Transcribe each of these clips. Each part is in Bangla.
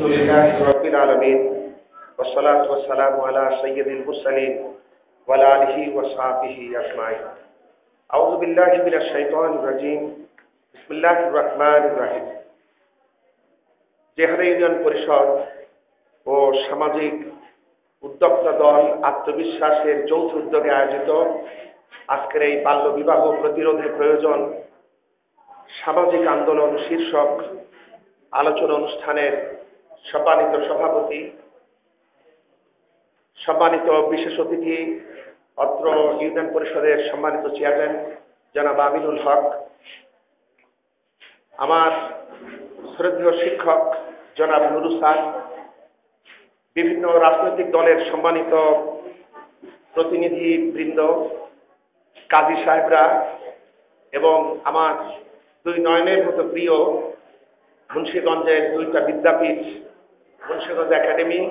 الحمد لله رب العالمين والصلاة والسلام على سيد المرسلين وعلى آله وصحبه أجمعين أعوذ بالله من الشيطان الرجيم بسم الله الرحمن الرحيم জেহারা ইউনিয়ন পরিষদ ও সামাজিক উদ্যোক্তা দল আত্মবিশ্বাসের যৌথ উদ্যোগে আয়োজিত আজকের এই বাল্য বিবাহ প্রতিরোধের প্রয়োজন সামাজিক আন্দোলন শীর্ষক আলোচনা অনুষ্ঠানের সম্মানিত সভাপতি, সম্মানিত বিশেষ অতিথি, অত্র ইউনিয়ন পরিষদের সম্মানিত চেয়ারম্যান, জনাব আমিনুল হক, আমার শ্রদ্ধেয় শিক্ষক জনাব নুরুসান বিভিন্ন রাজনৈতিক দলের সম্মানিত প্রতিনিধি বৃন্দ কাজী সাহেবরা এবং আমার দুই নয়নের মতো প্রিয় মুন্সীগঞ্জের দুইটা বিদ্যাপীঠ মুন্সীগঞ্জ একাডেমি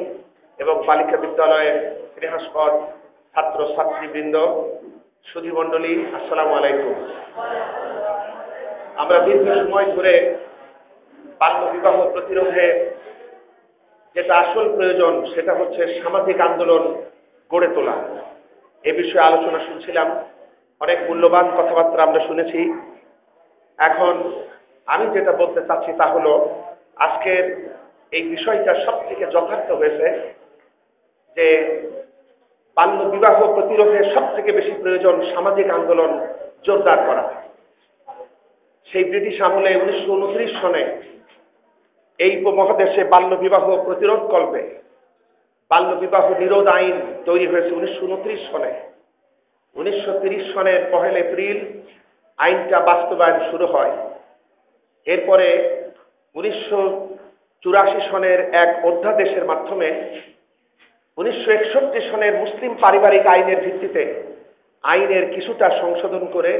এবং বালিকা বিদ্যালয়ের স্নেহাস্পদ ছাত্র ছাত্রীবৃন্দ সুধীমণ্ডলী আসসালামু আলাইকুম। আমরা দীর্ঘ সময় ধরে বাল্য বিবাহ প্রতিরোধে যেটা আসল প্রয়োজন, সেটা হচ্ছে সামাজিক আন্দোলন গড়ে তোলা। এ বিষয়ে আলোচনা শুনছিলাম, অনেক মূল্যবান কথাবার্তা আমরা শুনেছি। এখন আমি যেটা বলতে চাচ্ছি তা হলো, আজকের এই বিষয়টা সব থেকে যথার্থ হয়েছে যে বাল্য বিবাহ প্রতিরোধে সব থেকে বেশি প্রয়োজন সামাজিক আন্দোলন জোরদার করা। সেই ব্রিটিশ আমলে উনিশশো উনত্রিশ সনে এই উপমহাদেশে বাল্য বিবাহ প্রতিরোধ কল্পে বাল্য বিবাহ নিরোধ আইন তৈরি হয়েছে উনিশশো উনত্রিশ সনে। উনিশশো তিরিশ সনের পহেল এপ্রিল আইনটা বাস্তবায়ন শুরু হয়। এরপরে উনিশশো চুরাশি সনের এক অধ্যাদেশের মাধ্যমে উনিশশো একষট্টি সনের মুসলিম পারিবারিক আইনের ভিত্তিতে আইনের কিছুটা সংশোধন করে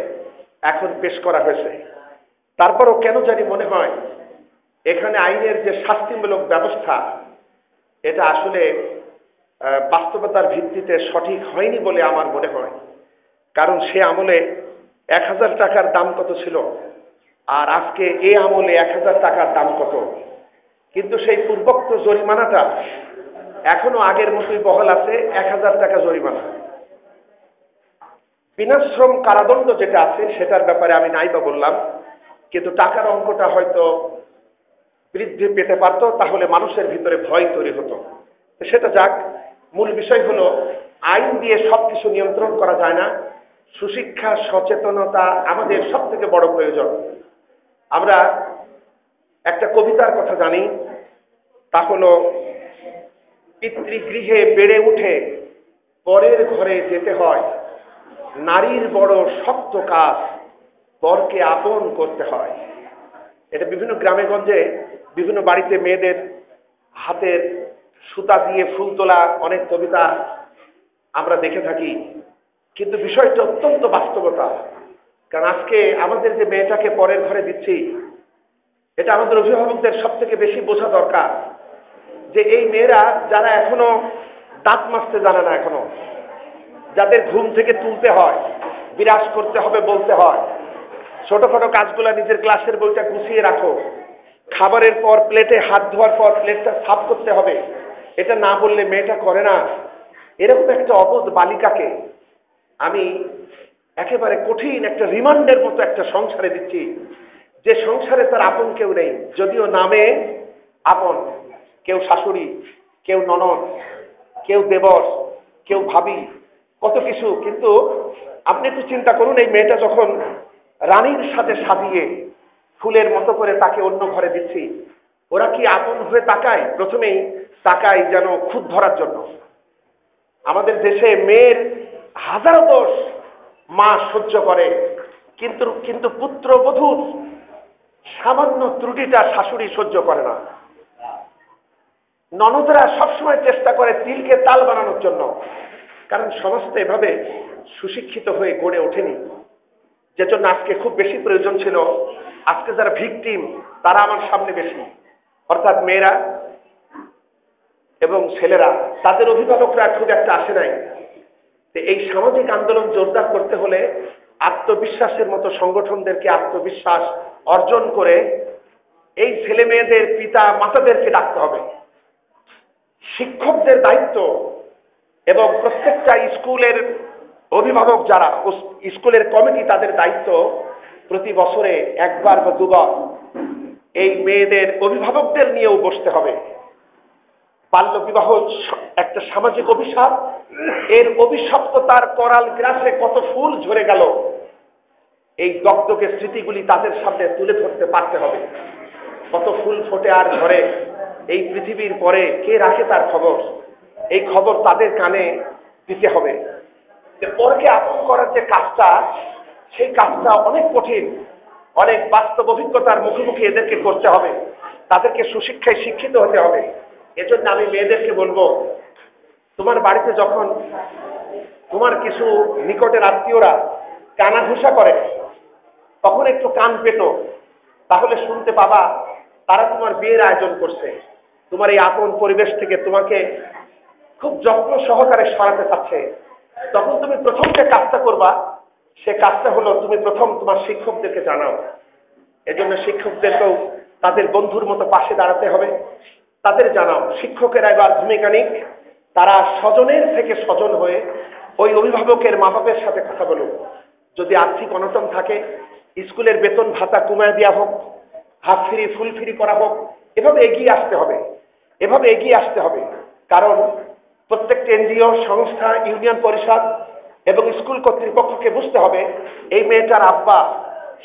এখন পেশ করা হয়েছে। তারপরও কেন জানি মনে হয়, এখানে আইনের যে শাস্তিমূলক ব্যবস্থা, এটা আসলে বাস্তবতার ভিত্তিতে সঠিক হয়নি বলে আমার মনে হয়। কারণ সে আমলে এক হাজার টাকার দাম কত ছিল? আর আজকে এ আমলে এক হাজার টাকার দাম কত? কিন্তু সেই পূর্বোক্ত জরিমানাটা এখনও আগের মতোই বহাল আছে, এক হাজার টাকা জরিমানা। বিনাশ্রম কারাদণ্ড যেটা আছে, সেটার ব্যাপারে আমি নাই বা বললাম, কিন্তু টাকার অঙ্কটা হয়তো বৃদ্ধি পেতে পারতো, তাহলে মানুষের ভিতরে ভয় তৈরি হতো। সেটা যাক, মূল বিষয় হলো, আইন দিয়ে সব কিছু নিয়ন্ত্রণ করা যায় না। সুশিক্ষা, সচেতনতা আমাদের সব থেকে বড় প্রয়োজন। আমরা একটা কবিতার কথা জানি, তা হলো, পিতৃগৃহে বেড়ে উঠে পরের ঘরে যেতে হয়, নারীর বড় শক্ত কাজ পরকে আপন করতে হয়। এটা বিভিন্ন গ্রামে গঞ্জে বিভিন্ন বাড়িতে মেয়েদের হাতের সুতা দিয়ে ফুল তোলা অনেক কবিতা আমরা দেখে থাকি। কিন্তু বিষয়টা অত্যন্ত বাস্তবতা, কারণ আজকে আমাদের যে মেয়েটাকে পরের ঘরে দিচ্ছি এটা আমাদের অভিভাবকদের সব থেকে বেশি বোঝা দরকার যে এই মেয়েরা যারা এখনও দাঁত মাজতে জানে না এখনও, যাদের ঘুম থেকে তুলতে হয়, বিরাজ করতে হবে বলতে হয়। ছোটখাটো কাজগুলা নিজের ক্লাসের বইটা গুছিয়ে রাখো। খাবারের পর প্লেটে হাত ধোয়ার পর প্লেটটা সাফ করতে হবে। এটা না বললে মেয়েটা করে না। এরকম একটা অবোধ বালিকাকে আমি একেবারে কঠিন একটা রিমান্ডের মতো একটা সংসারে দিচ্ছি। যে সংসারে তার আপন কেউ নেই, যদিও নামে আপন, কেউ শাশুড়ি, কেউ ননদ, কেউ দেবর, কেউ ভাবি, কত কিছু, কিন্তু আপনি একটু চিন্তা করুন, এই মেয়েটা যখন রানীর সাথে সাজিয়ে ফুলের মতো করে তাকে অন্য ঘরে দিচ্ছি, ওরা কি আপন হয়ে তাকায়? প্রথমেই তাকায় যেন খুদ ধরার জন্য। আমাদের দেশে মেয়ের হাজারো দোষ মা সহ্য করে, কিন্তু কিন্তু পুত্রবধূর সামান্য ত্রুটিটা শাশুড়ি সহ্য করে না। ননদরা সবসময় চেষ্টা করে তিলকে তাল বানানোর জন্য। কারণ সমস্ত এভাবে সুশিক্ষিত হয়ে গড়ে ওঠেনি। যে জন্য আজকে খুব বেশি প্রয়োজন ছিল। আজকে যারা ভিকটিম, তারা আমার সামনে বেশি। অর্থাৎ মেয়েরা এবং ছেলেরা, তাদের অভিভাবকরা খুব একটা আসে নাই। এই সামাজিক আন্দোলন জোরদার করতে হলে আত্মবিশ্বাসের মতো সংগঠনদেরকে আত্মবিশ্বাস অর্জন করে এই ছেলে মেয়েদের পিতা মাতাদেরকে ডাকতে হবে। শিক্ষকদের দায়িত্ব এবং প্রত্যেকটা স্কুলের অভিভাবক যারা, স্কুলের কমিটি তাদের দায়িত্ব প্রতি বছরে একবার বা দুবার এই মেয়েদের অভিভাবকদের নিয়েও বসতে হবে। বাল্য বিবাহ একটা সামাজিক অভিশাপ। এর অভিশপ্ততার করাল গ্রাসে কত ফুল ঝরে গেল। এই দগ্ধকে স্মৃতিগুলি তাদের সামনে তুলে ধরতে পারতে হবে। কত ফুল ফোটে আর ঝরে, এই পৃথিবীর পরে কে রাখে তার খবর? এই খবর তাদের কানে দিতে হবে। যে পরকে আপন করার যে কাজটা, সেই কাজটা অনেক কঠিন, অনেক বাস্তব অভিজ্ঞতার মুখোমুখি এদেরকে করতে হবে। তাদেরকে সুশিক্ষায় শিক্ষিত হতে হবে। এজন্য আমি মেয়েদেরকে বলব, তোমার বাড়িতে যখন তোমার কিছু নিকটের আত্মীয়রা কানাঘুষা করে তখন একটু কান পেটো তাহলে শুনতে পাবা, তারা তোমার বিয়ের আয়োজন করছে। তোমার এই আপন পরিবেশ থেকে তোমাকে খুব যত্ন সহকারে সরাতে চাচ্ছে। তখন তুমি প্রথম যে কাজটা করবা, সে কাজটা হলো তুমি প্রথম তোমার শিক্ষকদেরকে জানাও। এজন্য শিক্ষকদেরকেও তাদের বন্ধুর মতো পাশে দাঁড়াতে হবে। তাদের জানাও, শিক্ষকেরা এবার ভূমিকা নিক তারা স্বজনের থেকে স্বজন হয়ে ওই অভিভাবকের মা বাপের সাথে কথা বলুক। যদি আর্থিক অনটন থাকে স্কুলের বেতন ভাতা কমায় দেওয়া হোক, হাফ ফ্রি, ফুল ফ্রি করা হোক, এভাবে এগিয়ে আসতে হবে। এভাবে এগিয়ে আসতে হবে। কারণ প্রত্যেকটা এনজিও, সংস্থা, ইউনিয়ন পরিষদ এবং স্কুল কর্তৃপক্ষকে বুঝতে হবে, এই মেয়েটার আব্বা,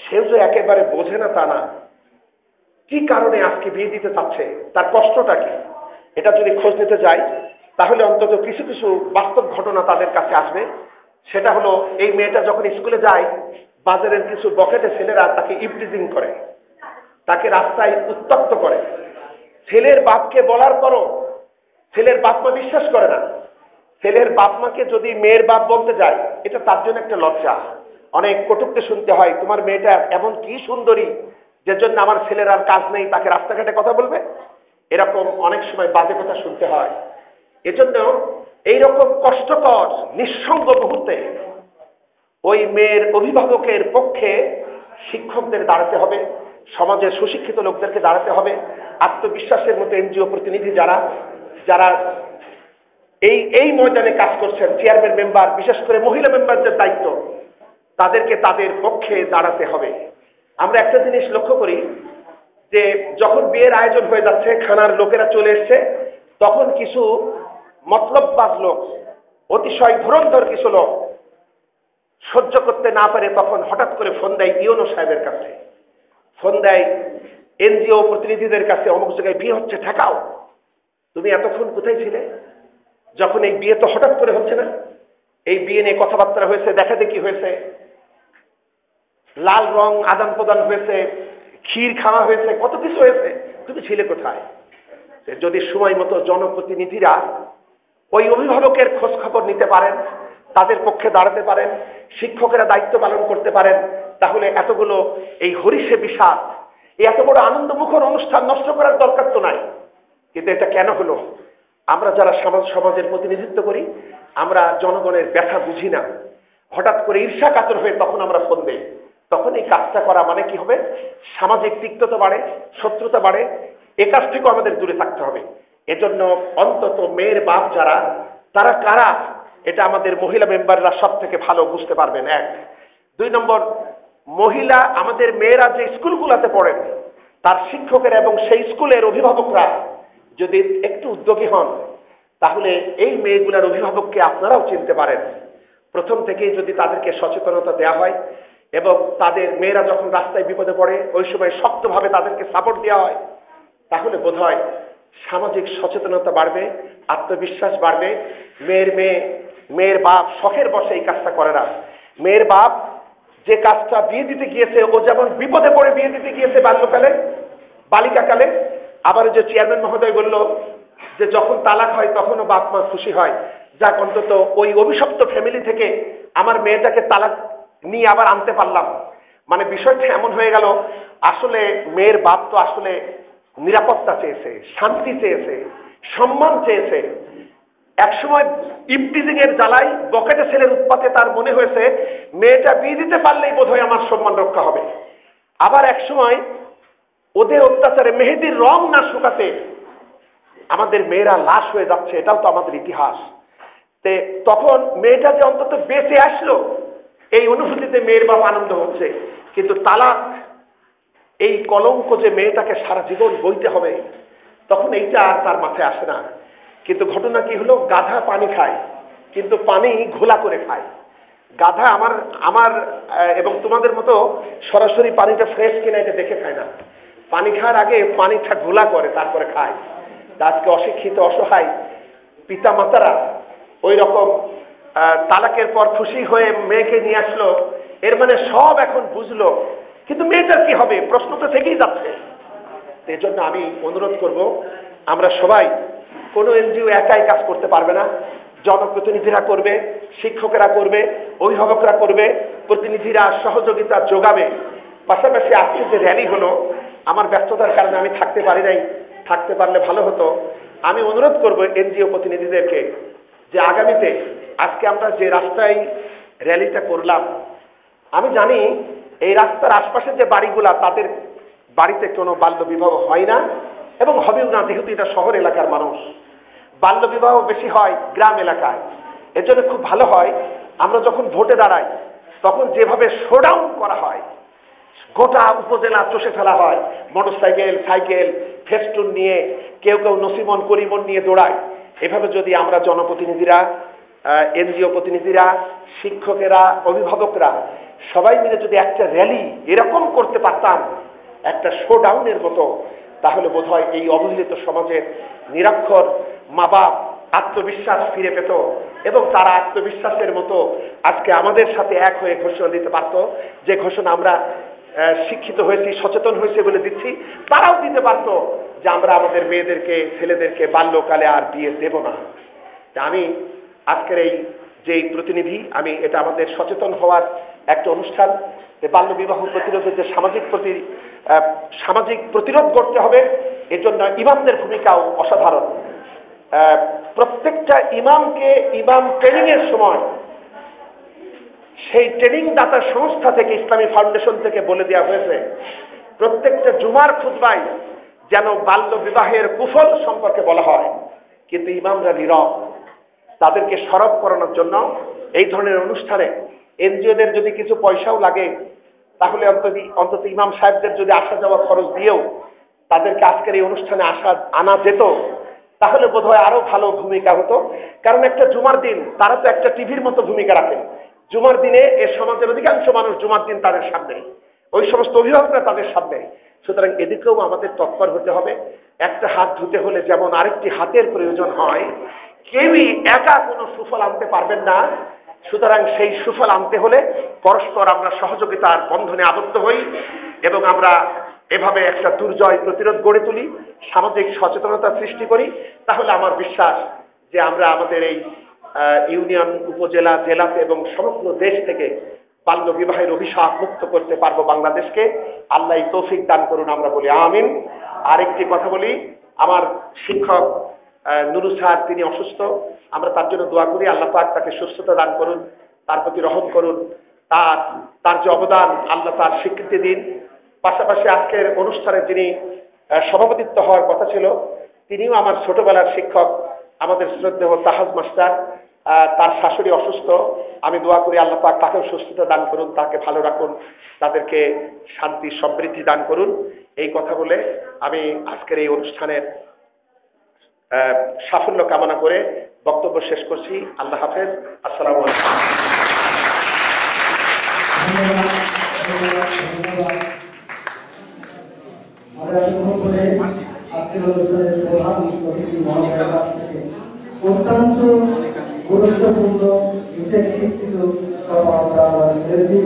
সেও যে একেবারে বোঝে না তা না। কি কারণে আজকে বিয়ে দিতে চাচ্ছে? তার কষ্টটা কি? এটা যদি খোঁজ নিতে যাই, তাহলে অন্তত কিছু কিছু বাস্তব ঘটনা তাদের কাছে আসবে। সেটা হলো, এই মেয়েটা যখন স্কুলে যায় বাজারের কিছু বকেটে ছেলেরা তাকে ইভটিজিং করে, তাকে রাস্তায় উত্তপ্ত করে। ছেলের বাপকে বলার পরও ছেলের বাপ মা বিশ্বাস করে না। ছেলের বাপ মাকে যদি মেয়ের বাপ বলতে যায়, এটা তার জন্য একটা লজ্জা। অনেক কটুক্তি শুনতে হয়, তোমার মেয়েটা এমন কি সুন্দরী যে জন্য আমার ছেলের আর কাজ নেই, তাকে রাস্তাঘাটে কথা বলবে? এরকম অনেক সময় বাজে কথা শুনতে হয়। এজন্য এইরকম কষ্টকর, নিঃসঙ্গ মুহূর্তে ওই মেয়ের অভিভাবকের পক্ষে শিক্ষকদের দাঁড়াতে হবে, সমাজের সুশিক্ষিত লোকদেরকে দাঁড়াতে হবে, আত্মবিশ্বাসের মতো এনজিও প্রতিনিধি যারা যারা এই এই ময়দানে কাজ করছেন, চেয়ারম্যান মেম্বার, বিশেষ করে মহিলা মেম্বারদের দায়িত্ব, তাদেরকে তাদের পক্ষে দাঁড়াতে হবে। আমরা একটা জিনিস লক্ষ্য করি যে, যখন বিয়ের আয়োজন হয়ে যাচ্ছে, খানার লোকেরা চলে এসছে, তখন কিছু মতলববাজ লোক, অতিশয় ধুরন্ধর কিছু লোক সহ্য করতে না পারে তখন হঠাৎ করে ফোন দেয় ইউনো সাহেবের কাছে। ফোন দেয় এনজিও প্রতিনিধিদের কাছে, অমুক জায়গায় বিয়ে হচ্ছে, ঠেকাও। তুমি এতক্ষণ কোথায় ছিলে? যখন এই বিয়ে তো হঠাৎ করে হচ্ছে না, এই বিয়ে নিয়ে কথাবার্তা হয়েছে, দেখা দেখি হয়েছে, লাল রং, আদান প্রদান হয়েছে, ক্ষীর খাওয়া হয়েছে, কত কিছু হয়েছে, তুমি ছিলে কোথায়? যদি সময় মতো জনপ্রতিনিধিরা ওই অভিভাবকের খোঁজ খবর নিতে পারেন তাদের পক্ষে দাঁড়াতে পারেন, শিক্ষকেরা দায়িত্ব পালন করতে পারেন, তাহলে এতগুলো এই হরিষে বিষাদ, এই এত বড় আনন্দমুখর অনুষ্ঠান নষ্ট করার দরকার তো নাই। কিন্তু এটা কেন হলো? আমরা যারা সমাজ সমাজের প্রতিনিধিত্ব করি, আমরা জনগণের ব্যথা বুঝি না। হঠাৎ করে ঈর্ষা কাতর হয়ে তখন আমরা ফোন দেই। তখন এই কাজটা করা মানে কি হবে? সামাজিক তিক্ততা বাড়ে, শত্রুতা বাড়ে, এ কাজ থেকেও আমাদের দূরে থাকতে হবে। এজন্য অন্তত মেয়ের বাপ যারা, তারা কারা? এটা আমাদের মহিলা মেম্বাররা সব থেকে ভালো বুঝতে পারবেন, এক। দুই নম্বর, মহিলা আমাদের মেয়েরা যে স্কুলগুলোতে পড়েন, তার শিক্ষকের এবং সেই স্কুলের অভিভাবকরা যদি একটু উদ্যোগী হন, তাহলে এই মেয়েগুলোর অভিভাবককে আপনারাও চিনতে পারেন। প্রথম থেকেই যদি তাদেরকে সচেতনতা দেওয়া হয় এবং তাদের মেয়েরা যখন রাস্তায় বিপদে পড়ে, ওই সময় শক্তভাবে তাদেরকে সাপোর্ট দেওয়া হয়, তাহলে বোধ হয় সামাজিক সচেতনতা বাড়বে, আত্মবিশ্বাস বাড়বে, মেয়ের মেয়ে মেয়ের বাপ শখের বসে এই কাজটা করে না। মেয়ের বাপ যে কাজটা বিয়ে দিতে গিয়েছে, ও যেমন বিপদে পড়ে বিয়ে দিতে গিয়েছে বাল্যকালে, বালিকাকালে, আবার যে চেয়ারম্যান মহোদয় বলল যে যখন তালাক হয় তখনও বাপ মা খুশি হয়। যাক, অন্তত ওই অভিশপ্ত ফ্যামিলি থেকে আমার মেয়েটাকে তালাক নিয়ে আবার আনতে পারলাম। মানে বিষয়টা এমন হয়ে গেল, আসলে মেয়ের বাপ তো আসলে নিরাপত্তা চেয়েছে, শান্তি চেয়েছে, সম্মান চেয়েছে। একসময় ইপটিজিং এর জ্বালাই বকেটে ছেলের উৎপাতে তার মনে হয়েছে, মেয়েটা বিয়ে দিতে পারলেই বোধহয় আমার সম্মান রক্ষা হবে। আবার একসময় ওদের অত্যাচারে মেহেদির রং না শুকাতে আমাদের মেয়েরা লাশ হয়ে যাচ্ছে, এটাও তো আমাদের ইতিহাস। তে তখন মেয়েটা যে অন্তত বেঁচে আসলো, এই অনুভূতিতে মেয়ের বাবা আনন্দ হচ্ছে। কিন্তু তালাক, এই কলঙ্ক যে মেয়েটাকে সারা জীবন বইতে হবে, তখন এইটা আর তার মাথায় আসে না। কিন্তু ঘটনা কি হলো? গাধা পানি খায়, কিন্তু পানি ঘোলা করে খায়। গাধা আমার আমার এবং তোমাদের মতো সরাসরি পানিটা ফ্রেশ কিনা এটা দেখে খায় না। পানি খাওয়ার আগে পানিটা ঘোলা করে, তারপরে খায়। আজকে অশিক্ষিত, অসহায় পিতা মাতারা ওই রকম তালাকের পর খুশি হয়ে মেয়েকে নিয়ে আসলো। এর মানে সব এখন বুঝলো। কিন্তু মেয়েটার কি হবে? প্রশ্ন তো থেকেই যাচ্ছে। এই জন্য আমি অনুরোধ করব, আমরা সবাই কোনো এনজিও একাই কাজ করতে পারবে না। জনপ্রতিনিধিরা করবে, শিক্ষকেরা করবে, অভিভাবকরা করবে, প্রতিনিধিরা সহযোগিতা যোগাবে। পাশাপাশি আজকে যে র্যালি হলো, আমার ব্যস্ততার কারণে আমি থাকতে পারি নাই। থাকতে পারলে ভালো হতো। আমি অনুরোধ করব এনজিও প্রতিনিধিদেরকে যে আগামীতে আজকে আমরা যে রাস্তায় র্যালিটা করলাম, আমি জানি এই রাস্তার আশপাশে যে বাড়িগুলা, তাদের বাড়িতে কোনো বাল্য বিবাহ হয় না এবং হবেও না, যেহেতু এটা শহর এলাকার মানুষ। বাল্য বিবাহ বেশি হয় গ্রাম এলাকায়। এর জন্য খুব ভালো হয়, আমরা যখন ভোটে দাঁড়াই, তখন যেভাবে শোডাউন করা হয়, গোটা উপজেলা চষে ফেলা হয় মোটরসাইকেল সাইকেল ফেস্টুন নিয়ে, কেউ কেউ নসিমন, করিমন নিয়ে দৌড়ায়। এভাবে যদি আমরা জনপ্রতিনিধিরা এনজিও প্রতিনিধিরা, শিক্ষকেরা, অভিভাবকরা সবাই মিলে যদি একটা র্যালি এরকম করতে পারতাম, একটা শোডাউনের মতো, তাহলে বোধহয় এই অবহেলিত সমাজের নিরক্ষর মা বাপ আত্মবিশ্বাস ফিরে পেত এবং তারা আত্মবিশ্বাসের মতো আজকে আমাদের সাথে এক হয়ে ঘোষণা দিতে পারত। যে ঘোষণা আমরা শিক্ষিত হয়েছি, সচেতন হয়েছে বলে দিচ্ছি, তারাও দিতে পারত যে আমরা আমাদের মেয়েদেরকে, ছেলেদেরকে বাল্যকালে আর বিয়ে দেব না। আমি আজকের এই যে প্রতিনিধি, আমি এটা আমাদের সচেতন হওয়ার একটা অনুষ্ঠান বাল্য বিবাহ প্রতিরোধের যে সামাজিক প্রতি সামাজিক প্রতিরোধ করতে হবে, এজন্য ইমামদের ভূমিকাও অসাধারণ। প্রত্যেকটা ইমামকে ইমাম ট্রেনিং এর সময় সেই ট্রেনিং দাতা সংস্থা থেকে, ইসলামী ফাউন্ডেশন থেকে বলে দেওয়া হয়েছে, প্রত্যেকটা জুমার খুতবাই যেন বাল্য বিবাহের কুফল সম্পর্কে বলা হয়। কিন্তু ইমামরা নীরব। তাদেরকে সরব করানোর জন্য এই ধরনের অনুষ্ঠানে এনজিওদের যদি কিছু পয়সাও লাগে, তাহলে অন্তত অন্তত ইমাম সাহেবদের যদি আসা যাওয়া খরচ দিয়েও তাদেরকে আজকের এই অনুষ্ঠানে আসা আনা যেত তাহলে বোধহয় আরও ভালো ভূমিকা হতো। কারণ একটা জুমার দিন তারা তো একটা টিভির মতো ভূমিকা রাখেন। জুমার দিনে এ সমাজের অধিকাংশ মানুষ জুমার দিন তাদের সামনে ওই সমস্ত অভিভাবকরা তাদের সামনে সুতরাং এদিকেও আমাদের তৎপর হতে হবে। একটা হাত ধুতে হলে যেমন আরেকটি হাতের প্রয়োজন হয়, কেউই একা কোনো সুফল আনতে পারবেন না। সুতরাং সেই সুফল আনতে হলে পরস্পর আমরা সহযোগিতার বন্ধনে আবদ্ধ হই এবং আমরা এভাবে একটা দুর্জয় প্রতিরোধ গড়ে তুলি, সামাজিক সচেতনতা সৃষ্টি করি, তাহলে আমার বিশ্বাস যে আমরা আমাদের এই ইউনিয়ন, উপজেলা, জেলাতে এবং সমগ্র দেশ থেকে বাল্য বিবাহের অভিশাপ মুক্ত করতে পারব বাংলাদেশকে। আল্লাহ তৌফিক দান করুন, আমরা বলি আমিন। আরেকটি কথা বলি, আমার শিক্ষক নুরু স্যার, তিনি অসুস্থ। আমরা তার জন্য দোয়া করি, আল্লাহ পাক তাকে সুস্থতা দান করুন, তার প্রতি রহম করুন, তার তার যে অবদান, আল্লাহ তার স্বীকৃতি দিন। পাশাপাশি আজকের অনুষ্ঠানে যিনি সভাপতিত্ব হওয়ার কথা ছিল, তিনিও আমার ছোটবেলার শিক্ষক, আমাদের শ্রদ্ধেয় তাহাজ মাস্টার তার শাশুড়ি অসুস্থ। আমি দোয়া করি আল্লাহ পাক তাকেও সুস্থতা দান করুন, তাকে ভালো রাখুন, তাদেরকে শান্তি, সমৃদ্ধি দান করুন। এই কথা বলে আমি আজকের এই অনুষ্ঠানের সাফল্য কামনা করে বক্তব্য শেষ করছি। আল্লাহ হাফেজ। আসসালামু আলাইকুম আমরা অনুভব করে আজকের অনুষ্ঠানের প্রধান অতিথি মহাশয়ের কাছ থেকে অত্যন্ত গুরুত্বপূর্ণ ইফেক্টিভ কিছু কথা আমরা পেয়েছি